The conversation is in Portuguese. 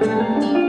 Música